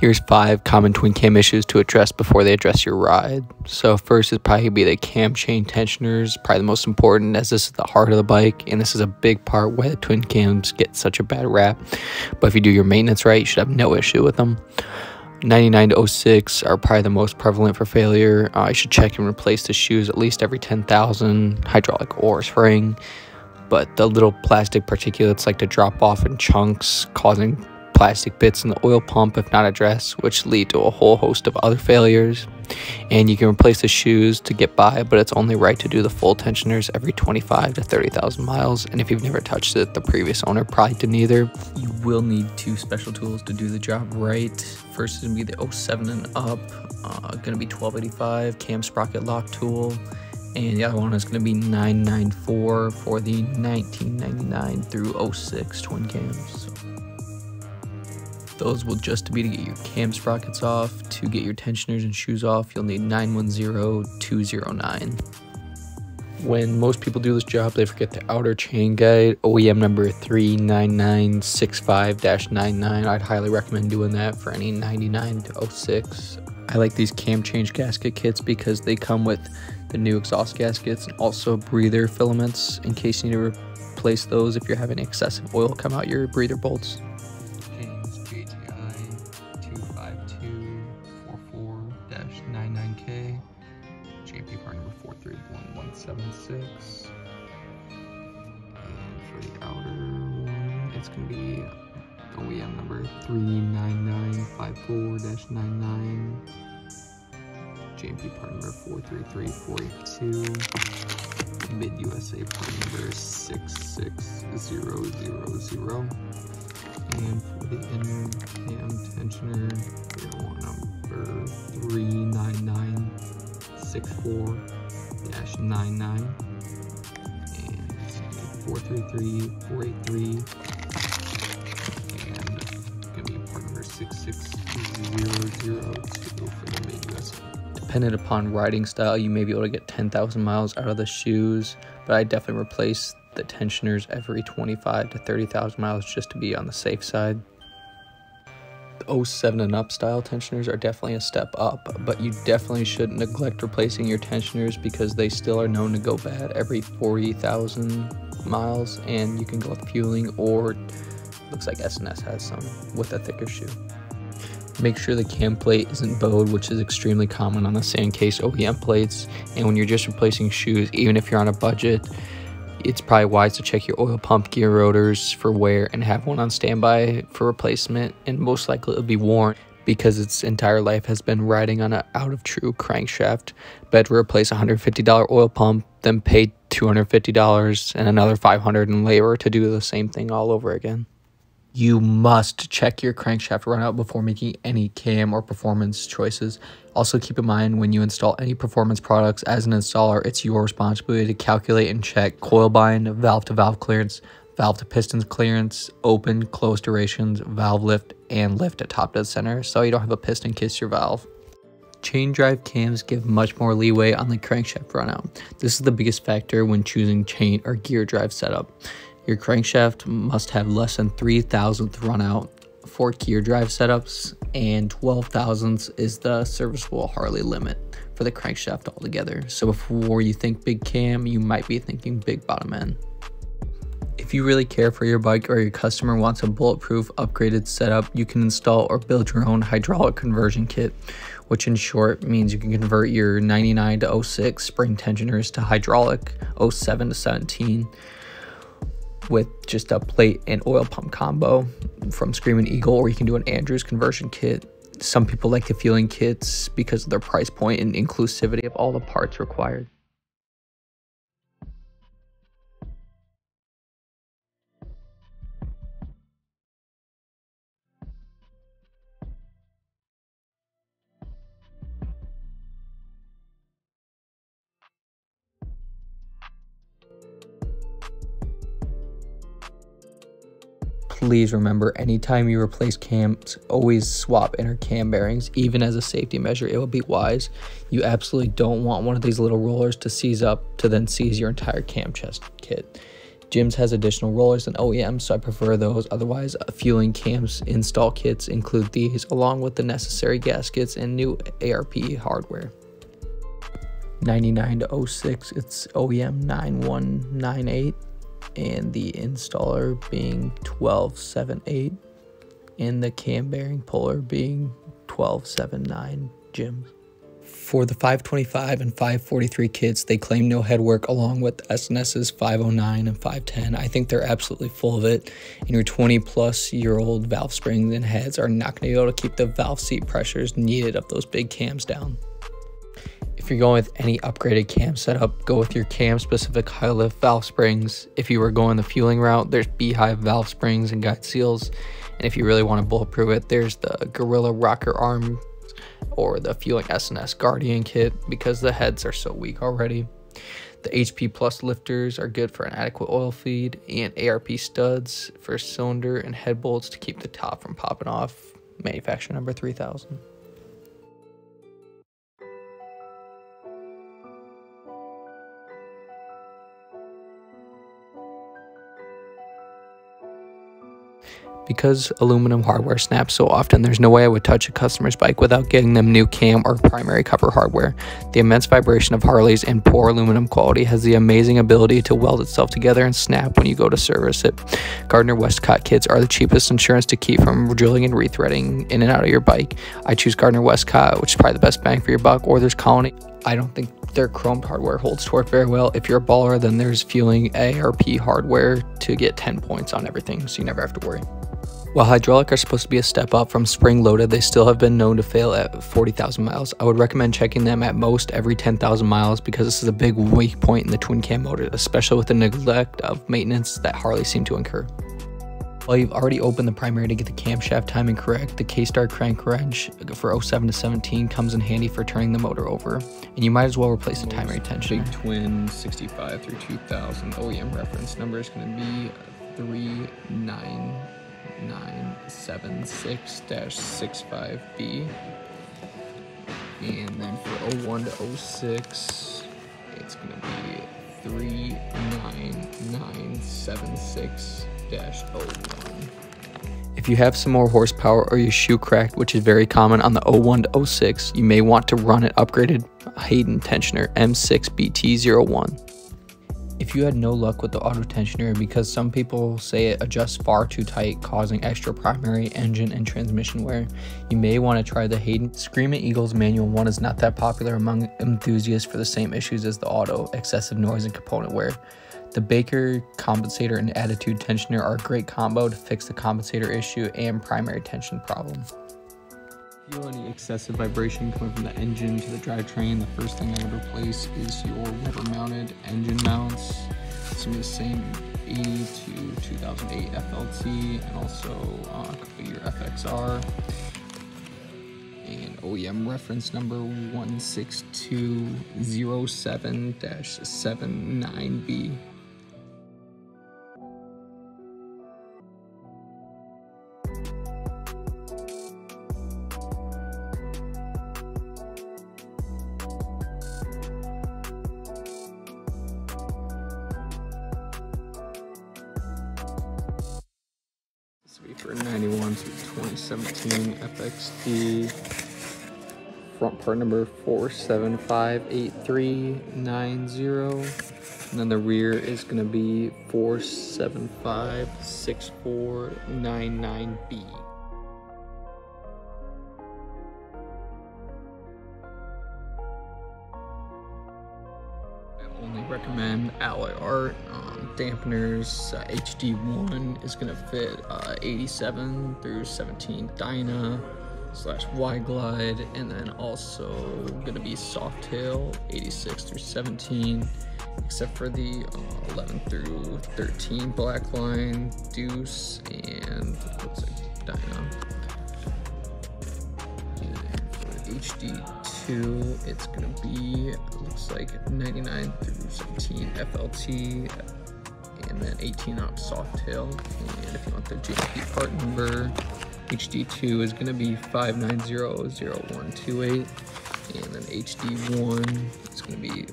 Here's five common twin cam issues to address before they address your ride. So first is probably be the cam chain tensioners, probably the most important as this is the heart of the bike and this is a big part why the twin cams get such a bad rap. But if you do your maintenance right, you should have no issue with them. 99 to 06 are probably the most prevalent for failure. Uh, I should check and replace the shoes at least every 10,000, hydraulic or spring. But the little plastic particulates like to drop off in chunks, causing plastic bits in the oil pump if not addressed, which lead to a whole host of other failures. And you can replace the shoes to get by, but it's only right to do the full tensioners every 25 to 30,000 miles. And if you've never touched it, the previous owner probably didn't either. You will need two special tools to do the job right. First is gonna be the 07 and up, uh, gonna be 1285 cam sprocket lock tool and the other one is going to be 994 for the 1999 through 06 twin cams. Those will just be to get your cam sprockets off. To get your tensioners and shoes off, you'll need 910209. When most people do this job, they forget the outer chain guide, OEM number 39965-99. I'd highly recommend doing that for any 99 to 06. I like these cam chain gasket kits because they come with the new exhaust gaskets and also breather filaments in case you need to replace those if you're having excessive oil come out your breather bolts. J&P part number 433482. Mid USA part number 66000. And for the inner cam tensioner, want number 399 64-99 and 433-483 and gonna be part number 66002 for the mid USA. Dependent upon riding style, you may be able to get 10,000 miles out of the shoes, but I definitely replace the tensioners every 25 to 30,000 miles just to be on the safe side. The 07 and up style tensioners are definitely a step up, but you definitely shouldn't neglect replacing your tensioners because they still are known to go bad every 40,000 miles and you can go with Feuling or looks like S&S has some with a thicker shoe. Make sure the cam plate isn't bowed, which is extremely common on the sand cast OEM plates. And when you're just replacing shoes, even if you're on a budget, it's probably wise to check your oil pump gear rotors for wear and have one on standby for replacement and most likely it'll be worn because its entire life has been riding on an out of true crankshaft. Better replace a $150 oil pump than pay $250 and another 500 in labor to do the same thing all over again. You must check your crankshaft runout before making any cam or performance choices. Also keep in mind when you install any performance products as an installer, it's your responsibility to calculate and check coil bind, valve to valve clearance, valve to pistons clearance, open, close durations, valve lift, and lift at top dead center so you don't have a piston kiss your valve. Chain drive cams give much more leeway on the crankshaft runout. This is the biggest factor when choosing chain or gear drive setup. Your crankshaft must have less than 3 thousandths run out for gear drive setups, and 12 thousandths is the serviceable Harley limit for the crankshaft altogether. So before you think big cam, you might be thinking big bottom end. If you really care for your bike or your customer wants a bulletproof upgraded setup, you can install or build your own hydraulic conversion kit, which in short means you can convert your 99 to 06 spring tensioners to hydraulic 07 to 17 with just a plate and oil pump combo from Screaming Eagle, or you can do an Andrews conversion kit. Some people like the Feuling kits because of their price point and inclusivity of all the parts required. Please remember anytime you replace cams, always swap inner cam bearings. Even as a safety measure, it will be wise. You absolutely don't want one of these little rollers to seize up to then seize your entire cam chest kit. Jims has additional rollers than OEM, so I prefer those. Otherwise, uh, Feuling cams install kits include these, along with the necessary gaskets and new ARP hardware. 99 to 06, it's OEM 9198, and the installer being 1278, and the cam bearing puller being 1279 Jims. For the 525 and 543 kits, they claim no headwork along with S&S's 509 and 510. I think they're absolutely full of it. And your 20 plus year old valve springs and heads are not going to be able to keep the valve seat pressures needed of those big cams down. If you're going with any upgraded cam setup, go with your cam specific high lift valve springs. If you were going the Feuling route, there's Beehive valve springs and guide seals. And if you really want to bulletproof it, there's the Gorilla rocker arm or the Feuling S&S Guardian kit because the heads are so weak already. The HP Plus lifters are good for an adequate oil feed, and ARP studs for cylinder and head bolts to keep the top from popping off. Manufacturer number 3000. Because aluminum hardware snaps so often, there's no way I would touch a customer's bike without getting them new cam or primary cover hardware. The immense vibration of Harley's and poor aluminum quality has the amazing ability to weld itself together and snap when you go to service it. Gardner Westcott kits are the cheapest insurance to keep from drilling and rethreading in and out of your bike. I choose Gardner Westcott, which is probably the best bang for your buck, or there's Colony. I don't think their chromed hardware holds torque very well. If you're a baller, then there's Feuling ARP hardware to get 10 points on everything, so you never have to worry. While hydraulic are supposed to be a step up from spring loaded, they still have been known to fail at 40,000 miles. I would recommend checking them at most every 10,000 miles because this is a big weak point in the twin cam motor, especially with the neglect of maintenance that Harley seem to incur. While you've already opened the primary to get the camshaft timing correct, the K-Star crank wrench for 07 to 17 comes in handy for turning the motor over, and you might as well replace the timing tensioner. Big Twin 65 through 2000 OEM reference number is going to be 39 976-65B. And then for 01 to 06, it's going to be 39976-01. If you have some more horsepower or your shoe cracked, which is very common on the 01 to 06, you may want to run an upgraded Hayden tensioner M6BT01 if you had no luck with the auto tensioner because some people say it adjusts far too tight causing extra primary engine and transmission wear you may want to try the hayden screaming eagles manual. One is not that popular among enthusiasts for the same issues as the auto excessive noise and component wear. The baker compensator and attitude tensioner are a great combo to fix the compensator issue and primary tension problem feel any excessive vibration coming from the engine to the drivetrain, the first thing I would replace is your rubber mounted engine mounts. Gonna be the same 80 to 2008 FLT and also uh, your FXR. And OEM reference number 16207-79B. Part number 4758390. And then the rear is going to be 4756499B. only recommend alloy art. Um, dampeners, uh, HD1 is going to fit uh, 87 through 17 Dyna slash Wide Glide, and then also to be Softail 86 through 17, except for the uh, 11 through 13 Black Line, Deuce, and what's it, Dyna. HD2, it's gonna be, looks like 99 through 17 FLT, and then 18 op Softail. And if you want the JP part number, HD2 is going to be 5900128, and then HD1 is going to be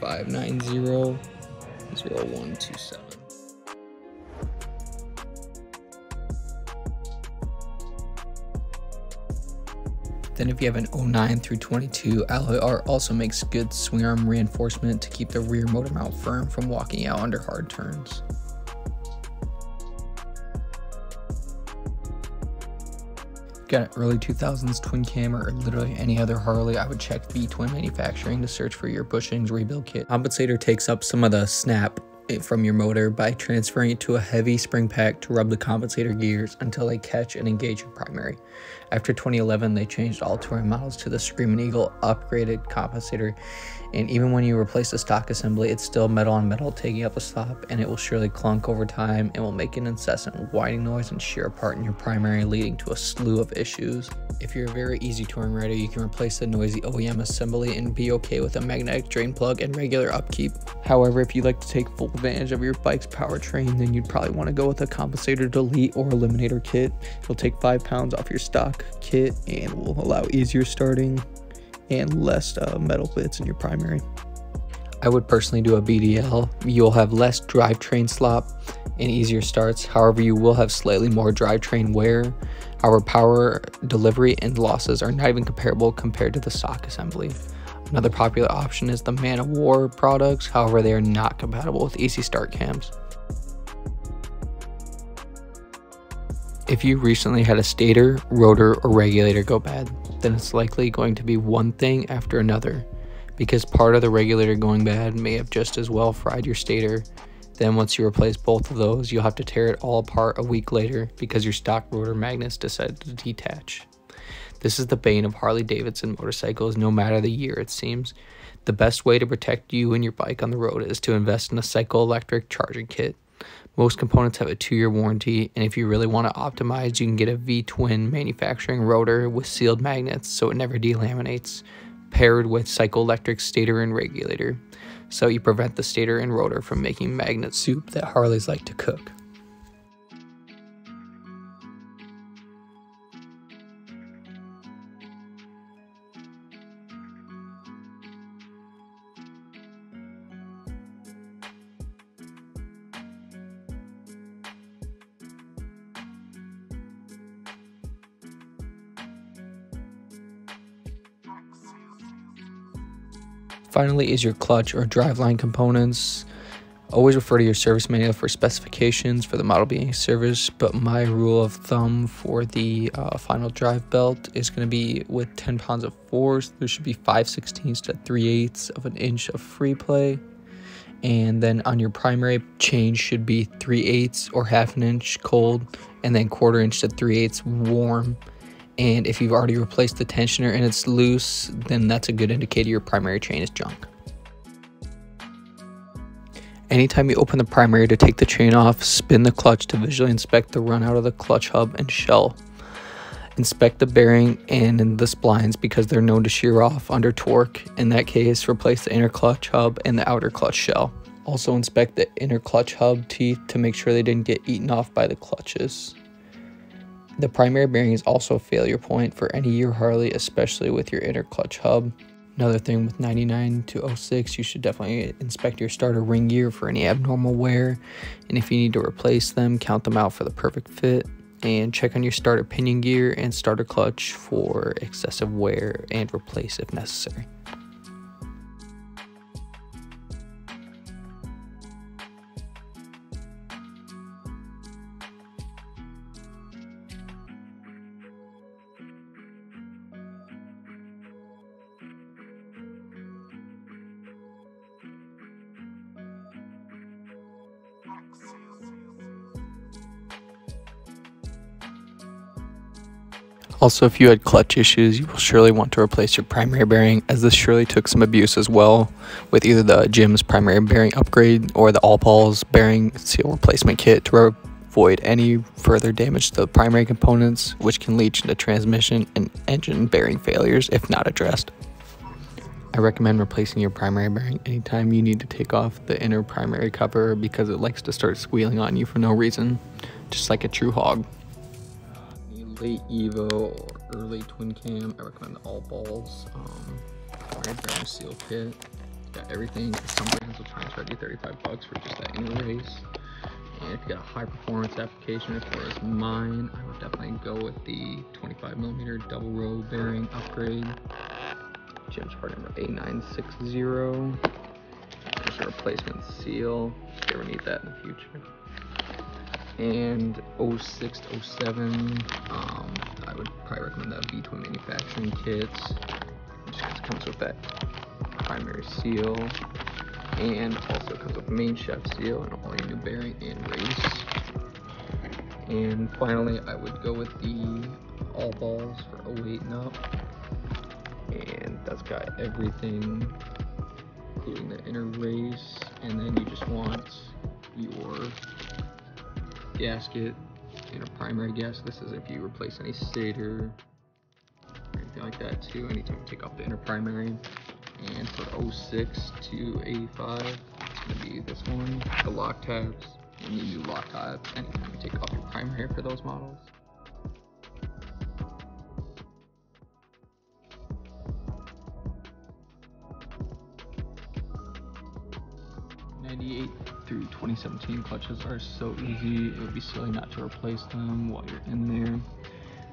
5900127. Then if you have an 09 through 22, Alloy Art also makes good swingarm reinforcement to keep the rear motor mount firm from walking out under hard turns. Got early 2000s twin cam or literally any other Harley, I would check V-Twin Manufacturing to search for your bushings rebuild kit. Compensator takes up some of the snap from your motor by transferring it to a heavy spring pack to rub the compensator gears until they catch and engage your primary. After 2011, they changed all touring models to the Screaming Eagle upgraded compensator, and even when you replace the stock assembly, it's still metal on metal taking up the slop, and it will surely clunk over time and will make an incessant whining noise and shear apart in your primary, leading to a slew of issues. If you're a very easy touring rider, you can replace the noisy OEM assembly and be okay with a magnetic drain plug and regular upkeep. However, if you'd like to take full advantage of your bike's powertrain, then you'd probably want to go with a compensator delete or eliminator kit. It'll take 5 pounds off your stock kit and will allow easier starting and less uh, metal bits in your primary. I would personally do a BDL. You'll have less drivetrain slop and easier starts. However, you will have slightly more drivetrain wear. Our power delivery and losses are not even comparable compared to the stock assembly. Another popular option is the Man of War products. However, they are not compatible with Easy Start cams. If you recently had a stator, rotor, or regulator go bad, then it's likely going to be one thing after another, because part of the regulator going bad may have just as well fried your stator. Then once you replace both of those, you'll have to tear it all apart a week later because your stock rotor magnets decided to detach. This is the bane of Harley Davidson motorcycles no matter the year it seems. The best way to protect you and your bike on the road is to invest in a Cycle-Electric charging kit. Most components have a two year warranty, and if you really want to optimize, you can get a V twin manufacturing rotor with sealed magnets so it never delaminates, paired with Cycle-Electric stator and regulator, so you prevent the stator and rotor from making magnet soup that Harleys like to cook. Finally is your clutch or driveline components. Always refer to your service manual for specifications for the model being serviced, but my rule of thumb for the uh, final drive belt is going to be with 10 pounds of force, there should be 5 16ths to 3 eighths of an inch of free play. And then on your primary chain should be 3 eighths or half an inch cold, and then quarter inch to 3 eighths warm and if you've already replaced the tensioner and it's loose, then that's a good indicator your primary chain is junk. Anytime you open the primary to take the chain off, spin the clutch to visually inspect the run out of the clutch hub and shell. Inspect the bearing and the splines because they're known to shear off under torque. In that case, replace the inner clutch hub and the outer clutch shell. Also inspect the inner clutch hub teeth to make sure they didn't get eaten off by the clutches. The primary bearing is also a failure point for any year Harley, especially with your inner clutch hub. Another thing with 99 to 06, you should definitely inspect your starter ring gear for any abnormal wear. And if you need to replace them, count them out for the perfect fit. And check on your starter pinion gear and starter clutch for excessive wear and replace if necessary. Also, if you had clutch issues, you will surely want to replace your primary bearing, as this surely took some abuse as well, with either the Jim's primary bearing upgrade or the All Balls bearing seal replacement kit to avoid any further damage to the primary components, which can lead to transmission and engine bearing failures if not addressed. I recommend replacing your primary bearing anytime you need to take off the inner primary cover because it likes to start squealing on you for no reason, just like a true hog late Evo or early twin cam, I recommend all balls. Um, wide bearing seal kit. Got everything. Some brands will charge you 35 bucks for just that inner race. And if you got a high performance application, as far as mine, I would definitely go with the 25 millimeter double row bearing upgrade. Jim's part number A960. There's a replacement seal, if you ever need that in the future. And 06 07. um, I would probably recommend that V-twin manufacturing kits. It just comes with that primary seal and also comes with main shaft seal and all your new bearing and race. And finally, I would go with the all balls for 08 and up. And that's got everything, including the inner race. And then you just want your gasket, inner primary gasket. This is if you replace any stator or anything like that too. Anytime you take off the inner primary and for 06 to 85 it's to be this one the lock tabs and you new lock tabs anytime you take off your primary for those models Ninety-eight through 2017 clutches are so easy. It would be silly not to replace them while you're in there.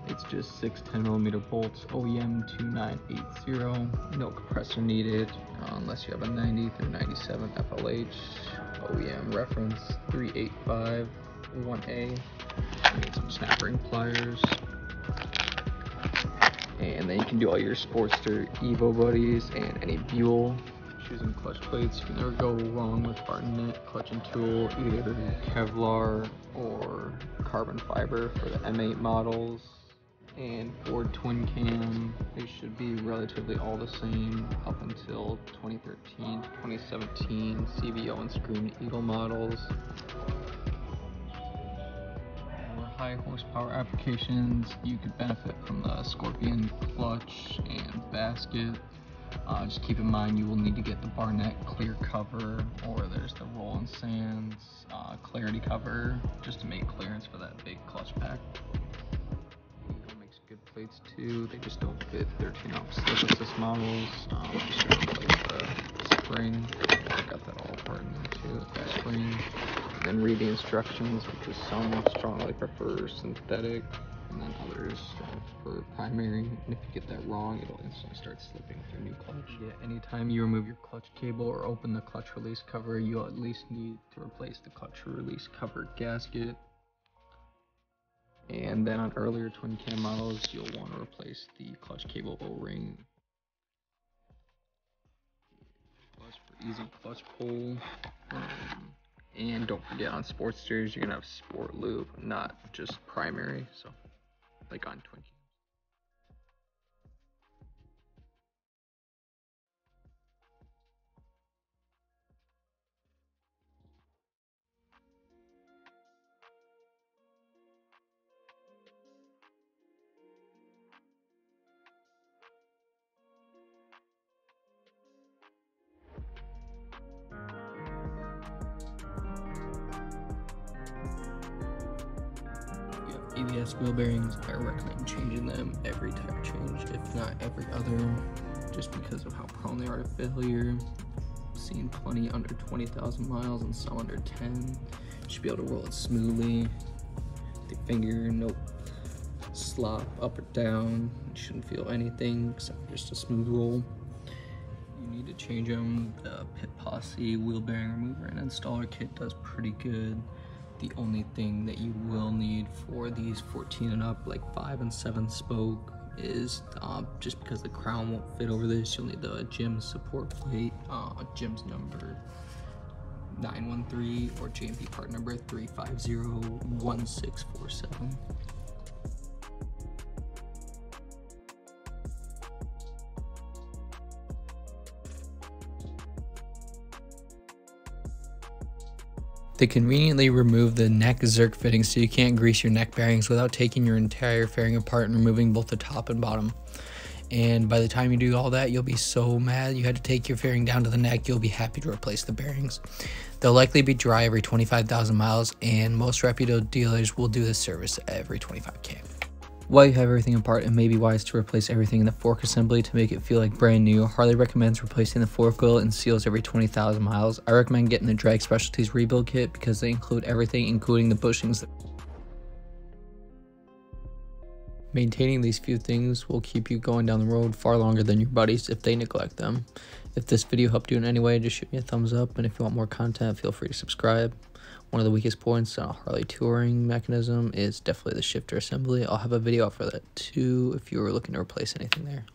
It's just six 10 millimeter bolts, OEM 2980, no compressor needed uh, unless you have a 90 through 97 FLH, OEM reference 385 1A. You need some snap ring pliers. And then you can do all your Sportster Evo buddies and any Buell choosing clutch plates. You can never go wrong with Barnett clutch and tool, either Kevlar or carbon fiber for the M8 models and Ford Twin Cam, they should be relatively all the same up until 2013 2017 CVO and Scream Eagle models. High horsepower applications, you could benefit from the Scorpion clutch and basket. Uh, just keep in mind you will need to get the Barnett clear cover or there's the Roland Sands uh, clarity cover just to make clearance for that big clutch pack Makes good plates too. They just don't fit 13 ounce slip models. Um, just replace the spring. I got that all apart. The spring. And then read the instructions because some strongly prefer synthetic and then others for primary. And if you get that wrong, it'll instantly start slipping with your new clutch. Yeah, anytime you remove your clutch cable or open the clutch release cover, you'll at least need to replace the clutch release cover gasket and then on earlier twin cam models, you'll want to replace the clutch cable O-ring. Plus for easy clutch pull. Um, and don't forget on Sportsters, you're going to have sport loop, not just primary. So, like on twin ABS wheel bearings, I recommend changing them every tire change, if not every other, just because of how prone they are to failure. Seen plenty under 20,000 miles and some under 10. Should be able to roll it smoothly. The finger, no slop up or down. You shouldn't feel anything except just a smooth roll. You need to change them. The Pit Posse wheel bearing remover and installer kit does pretty good the only thing that you will need for these 14 and up, like 5 and 7 spoke, is uh, just because the crown won't fit over this, you'll need the Jim support plate, uh, Jim's number 913 or J&P part number 3501647. They conveniently remove the neck Zerk fitting so you can't grease your neck bearings without taking your entire fairing apart and removing both the top and bottom. And by the time you do all that, you'll be so mad you had to take your fairing down to the neck, you'll be happy to replace the bearings. They'll likely be dry every 25,000 miles, and most reputable dealers will do this service every 25k. While you have everything apart, it may be wise to replace everything in the fork assembly to make it feel like brand new. Harley recommends replacing the fork oil and seals every 20,000 miles. I recommend getting the Drag Specialties rebuild kit because they include everything including the bushings. Maintaining these few things will keep you going down the road far longer than your buddies if they neglect them. If this video helped you in any way, just shoot me a thumbs up, and if you want more content, feel free to subscribe. One of the weakest points on a Harley touring mechanism is definitely the shifter assembly. I'll have a video for that too if you were looking to replace anything there.